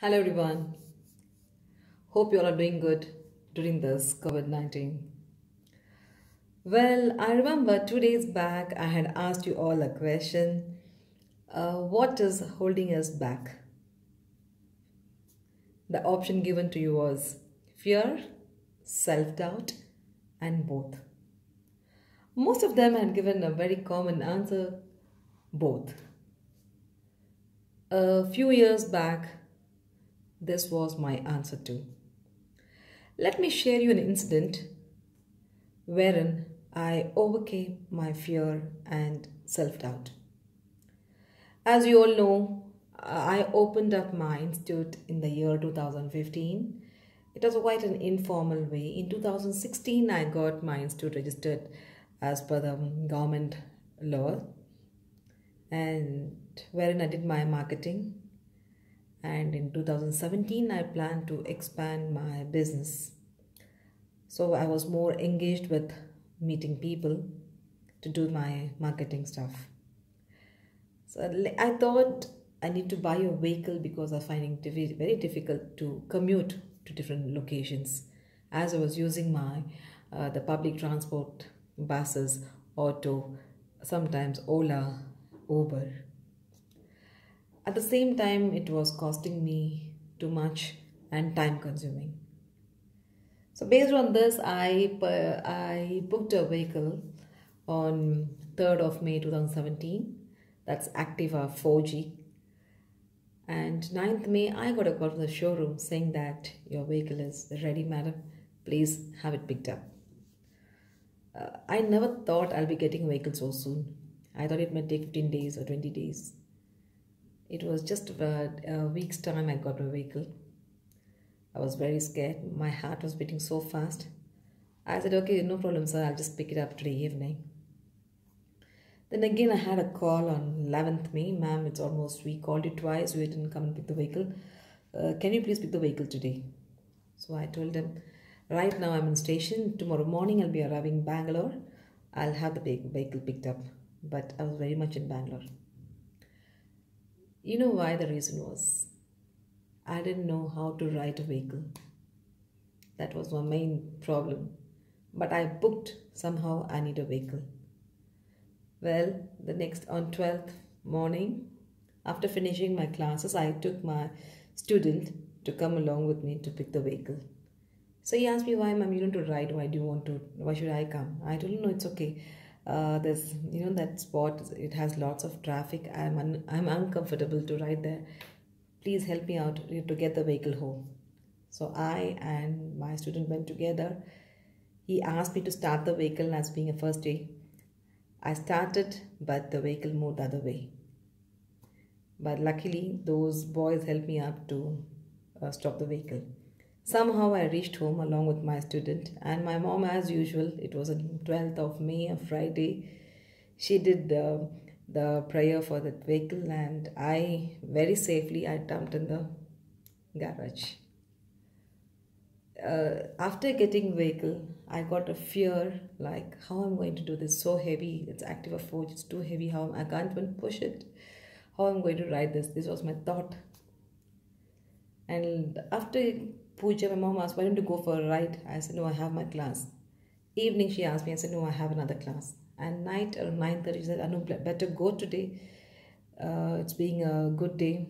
Hello everyone. Hope you all are doing good during this COVID 19. Well, I remember two days back I had asked you all a question uh, What is holding us back? The option given to you was fear, self doubt, and both. Most of them had given a very common answer both. A few years back, this was my answer too. Let me share you an incident wherein I overcame my fear and self doubt. As you all know, I opened up my institute in the year 2015. It was quite an informal way. In 2016, I got my institute registered as per the government law, and wherein I did my marketing and in 2017 i planned to expand my business. So i was more engaged with meeting people to do my marketing stuff. So i thought i need to buy a vehicle because i was finding it very difficult to commute to different locations. As i was using my uh, the public transport buses auto sometimes ola uber at the same time, it was costing me too much and time consuming. So based on this, I, I booked a vehicle on 3rd of May 2017. That's Activa 4G. And 9th May, I got a call from the showroom saying that your vehicle is ready, madam. Please have it picked up. Uh, I never thought I'll be getting a vehicle so soon. I thought it might take 15 days or 20 days. It was just about a week's time I got my vehicle. I was very scared. My heart was beating so fast. I said, okay, no problem, sir. I'll just pick it up today evening. Then again, I had a call on 11th May. Ma'am, it's almost, we called you twice. You didn't come and pick the vehicle. Uh, can you please pick the vehicle today? So I told them, right now I'm in station. Tomorrow morning I'll be arriving Bangalore. I'll have the vehicle picked up. But I was very much in Bangalore. You know why the reason was? I didn't know how to ride a vehicle. That was my main problem. But I booked somehow I need a vehicle. Well, the next on 12th morning, after finishing my classes, I took my student to come along with me to pick the vehicle. So he asked me, why, ma'am, you don't to ride? Why do you want to? Why should I come? I told him, no, it's okay uh, there's you know that spot it has lots of traffic. I'm un- i'm uncomfortable to ride there. Please help me out to get the vehicle home. So i and my student went together. He asked me to start the vehicle as being a first day. I started but the vehicle moved the other way. But luckily those boys helped me up to uh, stop the vehicle Somehow I reached home along with my student and my mom as usual, it was on 12th of May, a Friday. She did the, the prayer for the vehicle and I very safely I dumped in the garage. Uh, after getting vehicle, I got a fear like how I'm going to do this so heavy. It's Activa 4, it's too heavy. How I can't even push it. How I'm going to ride this. This was my thought. And after Puja, my mom asked, why don't you go for a ride? I said, no, I have my class. Evening, she asked me, I said, no, I have another class. And night around 9.30, she said, I know, better go today. Uh, it's being a good day.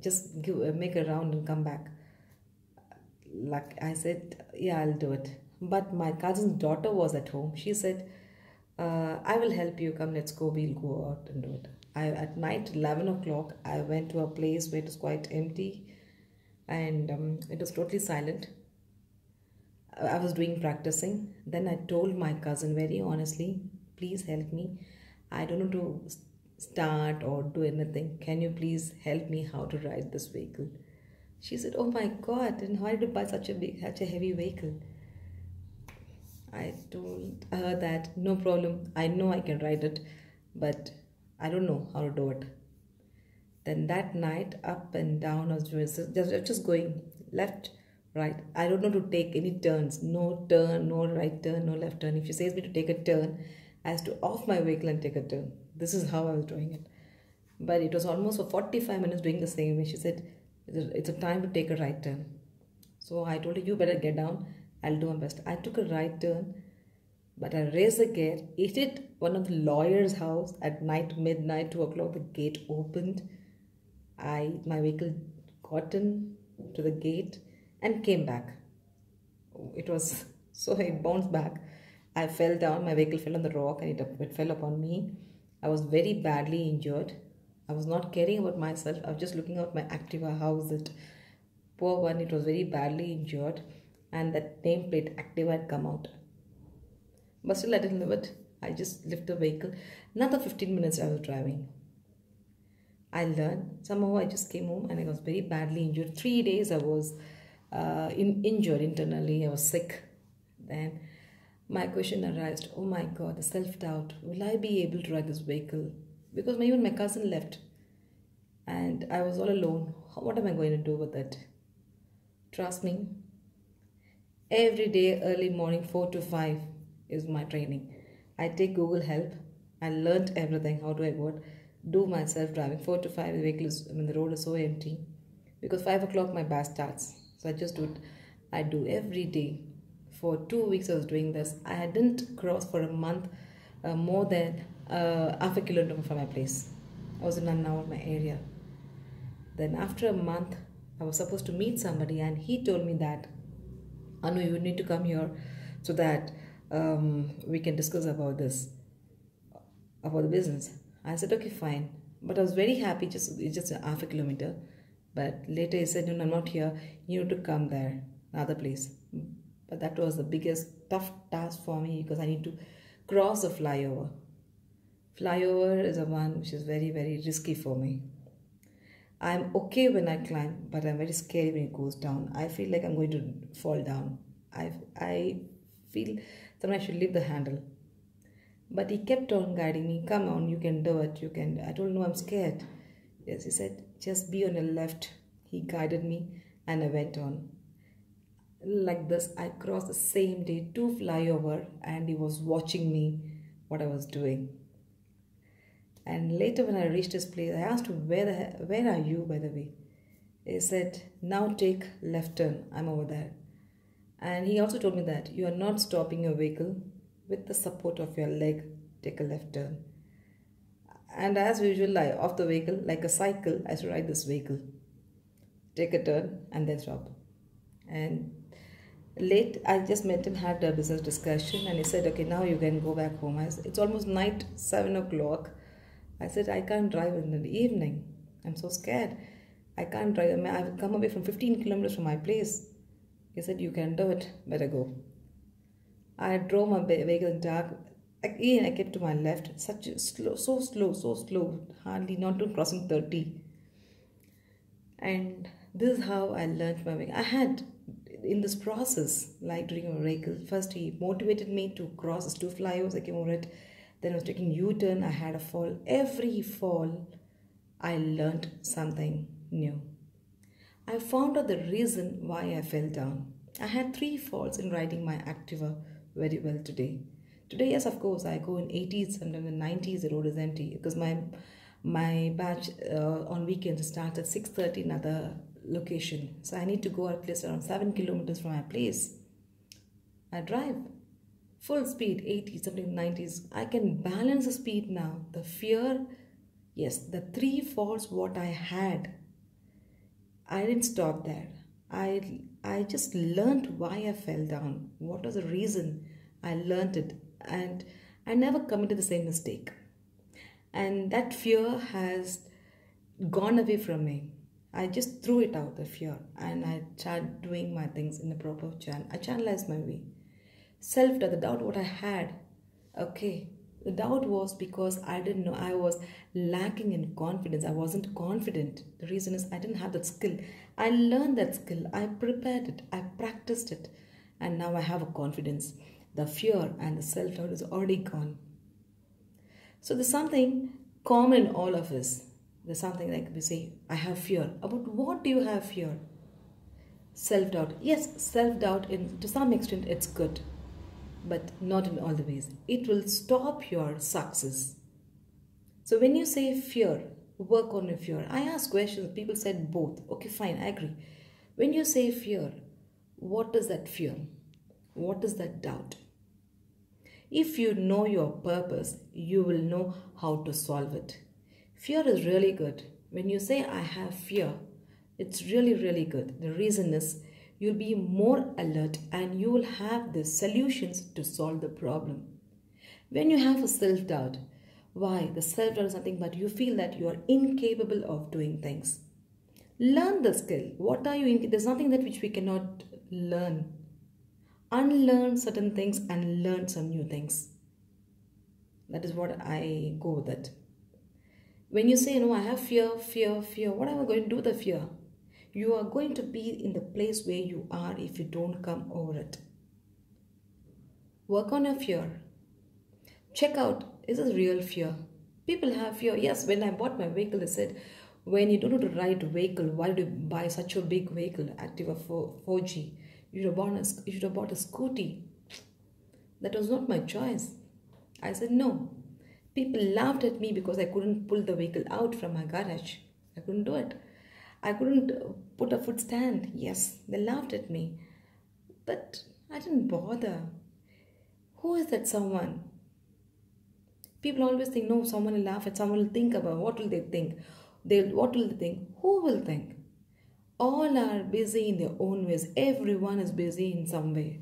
Just give, uh, make a round and come back. Like I said, yeah, I'll do it. But my cousin's daughter was at home. She said, uh, I will help you. Come, let's go. We'll go out and do it. I, at night, 11 o'clock, I went to a place where it was quite empty and um, it was totally silent. I was doing practicing. Then I told my cousin very honestly, please help me. I don't know to start or do anything. Can you please help me how to ride this vehicle? She said, Oh my God, and why did you buy such a big, such a heavy vehicle? I told her that no problem. I know I can ride it, but I don't know how to do it. Then that night, up and down, I was just, just going left, right. I don't know to take any turns. No turn, no right turn, no left turn. If she says me to take a turn, I have to off my vehicle and take a turn. This is how I was doing it. But it was almost for 45 minutes doing the same way. She said, it's a, time to take a right turn. So I told her, you better get down. I'll do my best. I took a right turn, but I raised the gate. It hit one of the lawyer's house at night, midnight, two o'clock. The gate opened. I my vehicle got in to the gate and came back. It was so I bounced back. I fell down. My vehicle fell on the rock and it, it fell upon me. I was very badly injured. I was not caring about myself. I was just looking at my Activa. How is it? Poor one. It was very badly injured, and that nameplate Activa had come out. But still, I didn't live it. I just left the vehicle. Another 15 minutes I was driving. I learned. Somehow I just came home and I was very badly injured. Three days I was uh, in, injured internally. I was sick. Then my question arose oh my god the self-doubt. Will i be able to ride this vehicle? Because my, even my cousin left. And i was all alone. What am i going to do with it? Trust me. Every day early morning 4 to 5 is my training. I take google help. I learned everything. How do i go do myself driving 4 to 5 the vehicle is i mean the road is so empty because 5 o'clock my bus starts so i just do it i do every day for two weeks I was doing this. I didn't cross for a month uh, more than uh, half a kilometer from my place. I was in Unnao, my area. Then after a month, I was supposed to meet somebody and he told me that, Anu, you need to come here so that um, we can discuss about this, about the business. I said, okay, fine. But I was very happy, just, just half a kilometer. But later he said, no, I'm not here. You need to come there, another place but that was the biggest tough task for me because I need to cross the flyover. Flyover is a one which is very very risky for me. I'm okay when I climb, but I'm very scared when it goes down. I feel like I'm going to fall down. I I feel sometimes I should leave the handle. But he kept on guiding me. Come on, you can do it. You can. I him, no, I'm scared. Yes, he said, just be on the left. He guided me, and I went on like this i crossed the same day to flyover and he was watching me what i was doing and later when i reached his place i asked him where the, where are you by the way he said now take left turn i'm over there and he also told me that you are not stopping your vehicle with the support of your leg take a left turn. And as usual i off the vehicle like a cycle. I should ride this vehicle. Take a turn and then stop. And late i just met him had a business discussion and he said okay now you can go back home. I said, it's almost night seven o'clock. I said i can't drive in the evening. I'm so scared. I can't drive. I mean, i've come away from 15 kilometers from my place. He said you can do it. Better go i drove my vehicle in dark again i kept to my left such slow so slow so slow hardly not even crossing 30 and this is how i learned my way i had in this process, like during a vehicle, first he motivated me to cross the two flyovers. I came over it. Then I was taking U-turn. I had a fall. Every fall, I learned something new. I found out the reason why I fell down. I had three falls in riding my Activa very well today. Today, yes, of course, I go in 80s and in the 90s the road is empty because my my batch uh, on weekends starts at 6.30 another location. So I need to go at least around 7 kilometers from my place. I drive full speed 80 something 90s i can balance the speed now the fear yes the three faults what i had i didn't stop there i i just learned why i fell down what was the reason i learned it and i never committed the same mistake and that fear has gone away from me I just threw it out, the fear, and I started doing my things in the proper channel. I channelized my way. Self doubt, the doubt what I had, okay. The doubt was because I didn't know I was lacking in confidence. I wasn't confident. The reason is I didn't have that skill. I learned that skill. I prepared it. I practiced it. And now I have a confidence. The fear and the self doubt is already gone. So there's something common in all of us there's something like we say, I have fear. About what do you have fear? Self doubt. Yes, self doubt, in to some extent, it's good, but not in all the ways. It will stop your success. So when you say fear, work on your fear. I asked questions, people said both. Okay, fine, I agree. When you say fear, what is that fear? What is that doubt? If you know your purpose, you will know how to solve it. Fear is really good. When you say, I have fear, it's really, really good. The reason is you'll be more alert and you will have the solutions to solve the problem. When you have a self doubt, why? The self doubt is nothing but you feel that you are incapable of doing things. Learn the skill. What are you? In, there's nothing that which we cannot learn. Unlearn certain things and learn some new things. That is what I go with it. When you say, No, I have fear, fear, fear, what am I going to do with the fear? You are going to be in the place where you are if you don't come over it. Work on your fear. Check out is this real fear? People have fear. Yes, when I bought my vehicle, they said, when you don't know to ride vehicle, why do you buy such a big vehicle, Activa 4, 4G? You should, have bought a, you should have bought a scooty. That was not my choice. I said no. People laughed at me because I couldn't pull the vehicle out from my garage. I couldn't do it. I couldn't uh, put a foot stand. Yes, they laughed at me. But I didn't bother. Who is that someone? People always think, no, someone will laugh at, someone will think about what will they think? They'll what will they think? Who will think? All are busy in their own ways. Everyone is busy in some way.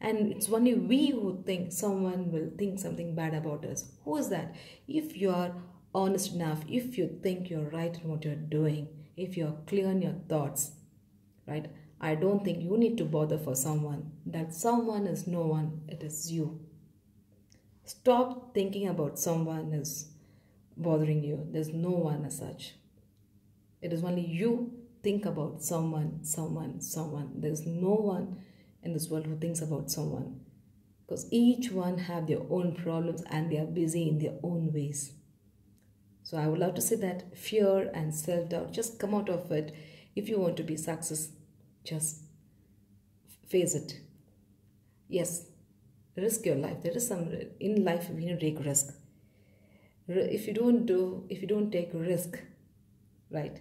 And it's only we who think someone will think something bad about us. Who is that? If you are honest enough, if you think you're right in what you're doing, if you're clear in your thoughts, right? I don't think you need to bother for someone. That someone is no one, it is you. Stop thinking about someone is bothering you. There's no one as such. It is only you think about someone, someone, someone. There's no one in this world who thinks about someone. Because each one have their own problems and they are busy in their own ways. So I would love to say that fear and self-doubt, just come out of it. If you want to be success, just face it. Yes, risk your life. There is some, in life we need to take risk. If you don't do, if you don't take risk, right,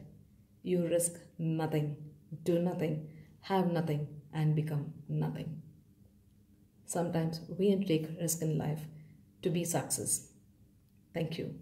you risk nothing, do nothing, have nothing and become nothing. Sometimes we need to take risk in life to be success. Thank you.